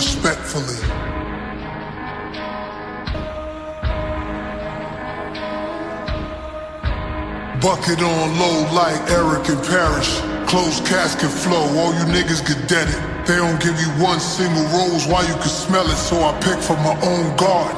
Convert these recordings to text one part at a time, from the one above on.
respectfully. Bucket on low like Erick and Parrish. Closed casket flow, all you niggas get deaded. They don't give you one single rose while you can smell it, so I pick from my own garden.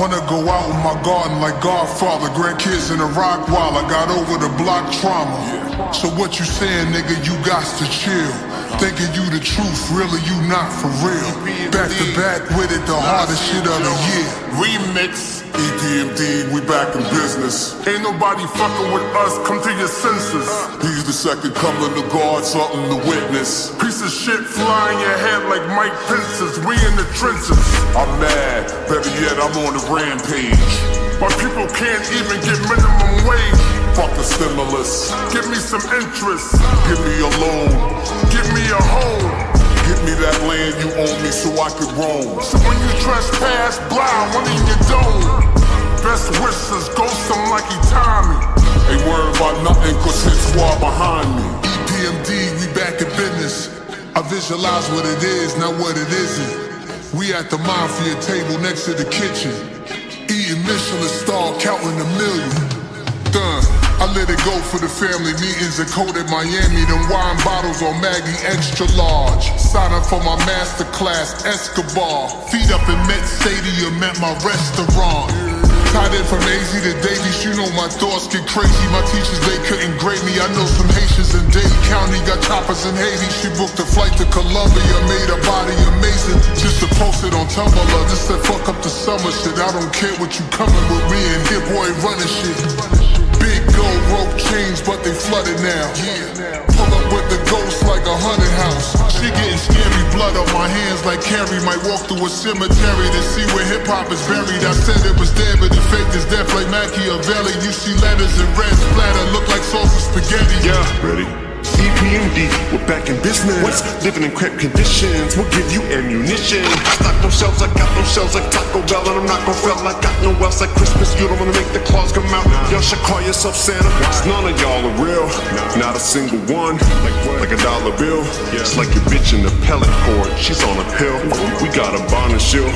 Wanna go out in my garden like Godfather, grandkids in a rock while I got over the block trauma. So what you saying, nigga, you got to chill. Thinking you the truth, really you not for real. Back to back with it, the hardest shit of the year. Remix. EPMD, we back in business. Ain't nobody fucking with us, come to your senses. He's the second coming of God, something to witness. Piece of shit flying your head like Mike Pence's, we in the trenches. I'm mad, better yet, I'm on a rampage. My people can't even get minimum wage. Fuck the stimulus. Give me some interest. Give me a loan. Give me a home. Give me that land you own me so I could roam. So when you trespass, blind, one in your dome. Best wishes, ghost him like he Tommy. Ain't worried about nothing, cause his squad behind me. EPMD, we back in business. I visualize what it is, not what it isn't. We at the mafia table next to the kitchen. Eating Michelin star, counting a million. Done. I let it go for the family meetings in at Miami. Them wine bottles on Maggie extra large. Sign up for my master class, Escobar. Feet up in Met Stadium at my restaurant. Tied in from AZ to Davies, you know my thoughts get crazy. My teachers, they couldn't grade me. I know some Haitians in Dade County got choppers in Haiti. She booked a flight to Colombia, made her body amazing. Just to post it on Tumblr, just said fuck up the summer shit. I don't care what you coming with me and Hit Boy running shit. Big gold rope chains, but they flooded now. Pull up with the ghost like a haunted house. She getting scary, blood on my hands like Carrie. Might walk through a cemetery to see where hip hop is buried. I said it was dead, but it faked his death like Machiavelli. You see letters in red splatter, look like sauce of spaghetti. Yeah, ready? EPMD, we're back in business. What's Living in cramped conditions, we'll give you ammunition. I stock no shelves, I got no shells like Taco Bell, and I'm not gon' fail. I got no else like Christmas. You don't wanna make the claws come out. Y'all should call yourself Santa. Cause none of y'all are real, not a single one. Like a dollar bill, it's like your bitch in the pellet cord. She's on a pill. We got a bond and shield.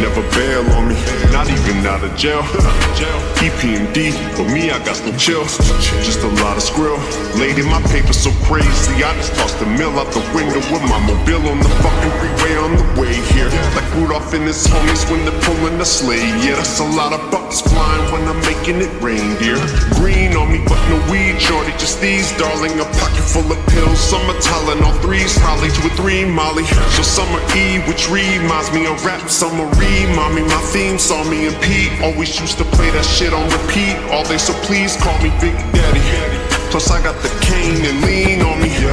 Never bail on me, not even out of jail. EPMD, but me, I got some chill. Just a lot of skrill. Laid in my paper so crazy, I just tossed the mill out the window with my mobile on the fucking freeway on the way and his homies when they're pulling the sleigh. Yeah, that's a lot of bucks flying when I'm making it rain, dear. Green on me, but no weed, shorty, just these, darling. A pocket full of pills, summer Tylenol, threes, probably two or three, Molly. So summer E, which reminds me of rap, summer E, mommy. My theme saw me and Pete always used to play that shit on repeat. All day, so please call me Big Daddy. Plus I got the cane and lean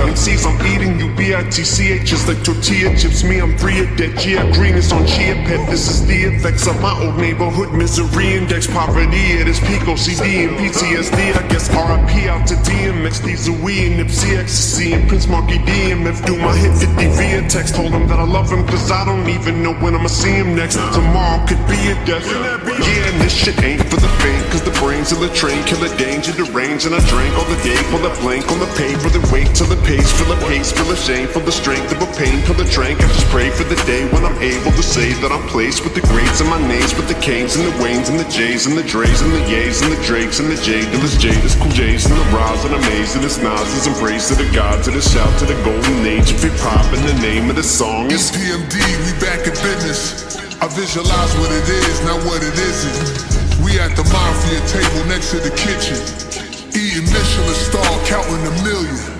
me. MCs I'm eating you B-I-T-C-H is like tortilla chips. Me I'm free of debt. Yeah, green is on chia pet. This is the effects of my old neighborhood misery index poverty its peak. OCD and PTSD. I guess RIP out to DMX. These are we and Nipsey ecstasy and Prince Marky DMF. Do my hit 50 via text. Told him that I love him cause I don't even know when I'ma see him next. Tomorrow could be a death. Yeah, and this shit ain't for the faint cause the brains of the train kill a danger, the range, and I drank all the day. Pull the blank on the paper, then wait till the page fill a pace, feel a shame for the strength of a pain. Till the drink, I just pray for the day when I'm able to say that I'm placed with the greats and my names, with the Kanes and the Waynes and the J's and the Dre's and the Ye's and the Drakes and the J Dillas, Jada's, Cool J's and the Roz and Amazing, it's Nas's and praise to the gods and a shout to the golden age of hip hop. And the name of the song is EPMD, we back in business. I visualize what it is, not what it isn't. We at the mafia table next to the kitchen. Eating Michelin star, counting a million.